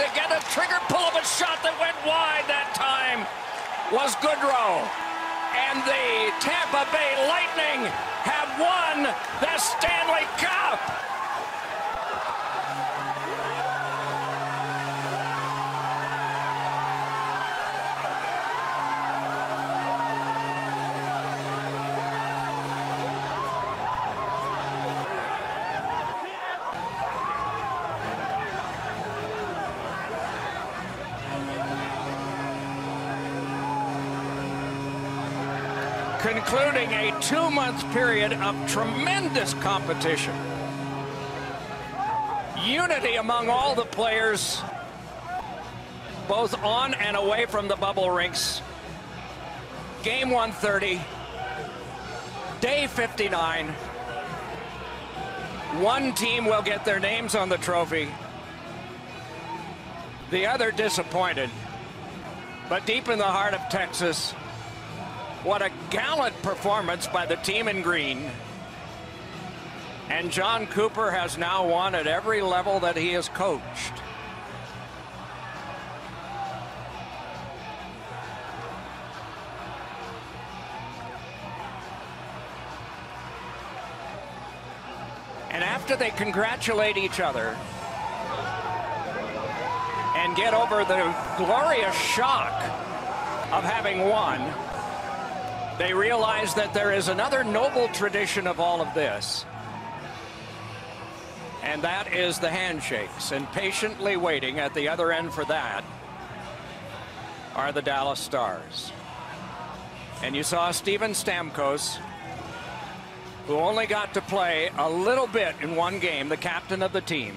to get a trigger pull of a shot that went wide that time was Goodrow. And the Tampa Bay Lightning have won the Stanley Cup. Concluding a two-month period of tremendous competition. Unity among all the players, both on and away from the bubble rinks. Game 130, day 59. One team will get their names on the trophy. The other disappointed. But deep in the heart of Texas, what a gallant performance by the team in green. And Jon Cooper has now won at every level that he has coached. And after they congratulate each other and get over the glorious shock of having won, they realize that there is another noble tradition of all of this. And that is the handshakes. And patiently waiting at the other end for that are the Dallas Stars. And you saw Steven Stamkos, who only got to play a little bit in one game, the captain of the team,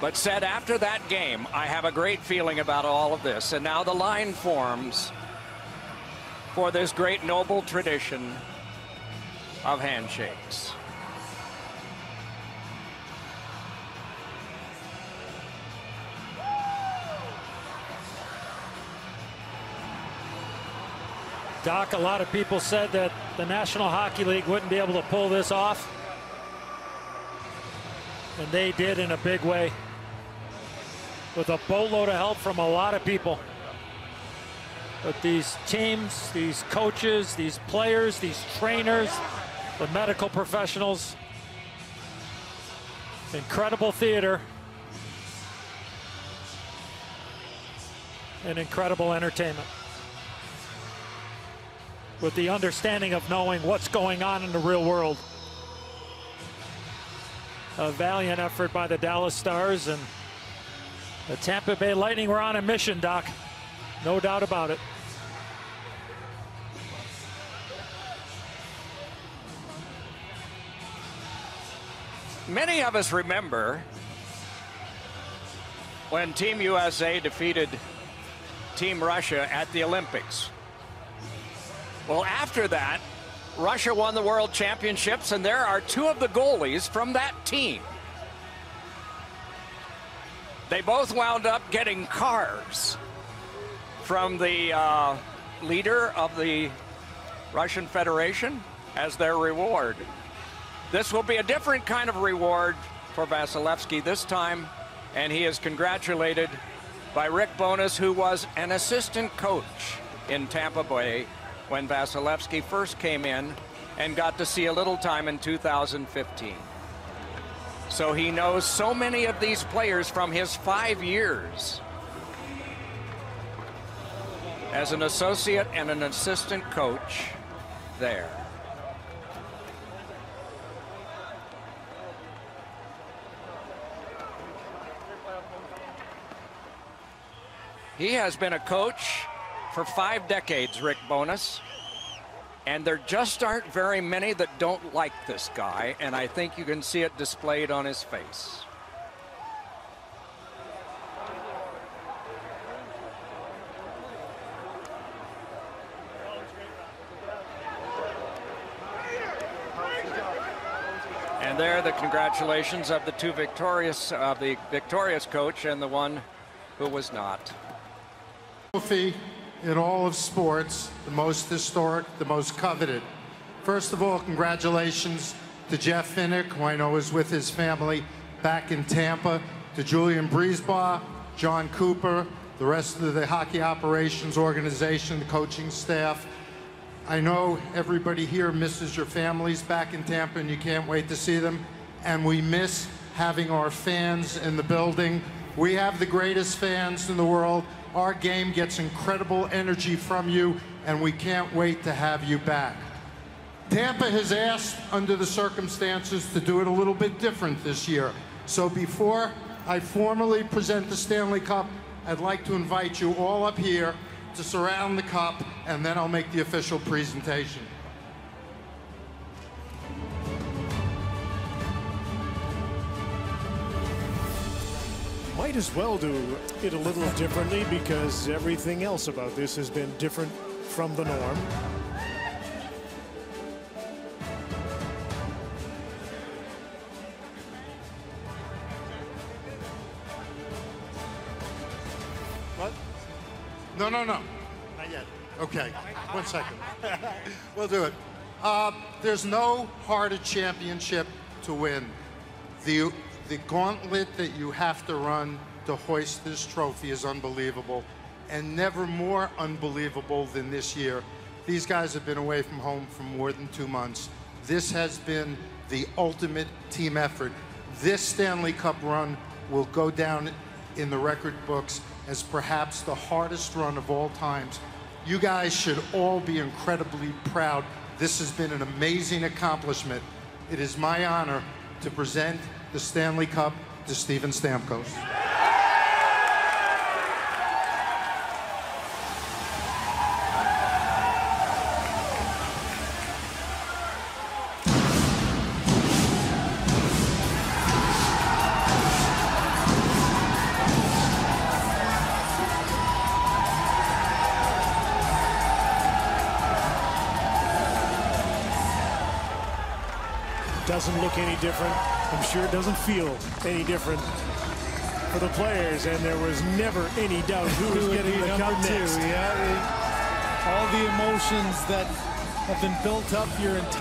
but said after that game, I have a great feeling about all of this. And now the line forms for this great noble tradition of handshakes. Doc, a lot of people said that the National Hockey League wouldn't be able to pull this off. And they did in a big way. With a boatload of help from a lot of people. But these teams, these coaches, these players, these trainers, the medical professionals, incredible theater, and incredible entertainment. With the understanding of knowing what's going on in the real world. A valiant effort by the Dallas Stars and the Tampa Bay Lightning were on a mission, Doc. No doubt about it. Many of us remember when Team USA defeated Team Russia at the Olympics. Well, after that, Russia won the World Championships, and there are two of the goalies from that team. They both wound up getting cars from the uh, leader of the Russian Federation as their reward. This will be a different kind of reward for Vasilevskiy this time, and he is congratulated by Rick Bowness, who was an assistant coach in Tampa Bay when Vasilevskiy first came in and got to see a little time in 2015. So he knows so many of these players from his five years as an associate and an assistant coach there. He has been a coach for five decades, Rick Bowness. And there just aren't very many that don't like this guy, and I think you can see it displayed on his face. And there, the congratulations of the two victorious, of the victorious coach and the one who was not. Trophy in all of sports, the most historic, the most coveted. First of all, congratulations to Jeff Vinik, who I know is with his family back in Tampa, to Julien BriseBois, Jon Cooper, the rest of the hockey operations organization, the coaching staff. I know everybody here misses your families back in Tampa and you can't wait to see them. And we miss having our fans in the building. We have the greatest fans in the world. Our game gets incredible energy from you, and we can't wait to have you back. Tampa has asked, under the circumstances, to do it a little bit different this year. So before I formally present the Stanley Cup, I'd like to invite you all up here to surround the cup, and then I'll make the official presentation. Might as well do it a little differently because everything else about this has been different from the norm. No, no, no. Not yet. Okay. One second. we'll do it. Uh, there's no harder championship to win. The, the gauntlet that you have to run to hoist this trophy is unbelievable, and never more unbelievable than this year. These guys have been away from home for more than two months. This has been the ultimate team effort. This Stanley Cup run will go down in the record books as perhaps the hardest run of all times. You guys should all be incredibly proud. This has been an amazing accomplishment. It is my honor to present the Stanley Cup to Steven Stamkos. Doesn't look any different. I'm sure it doesn't feel any different for the players, and there was never any doubt who was getting the cup two. next. Yeah, it- all the emotions that have been built up your entire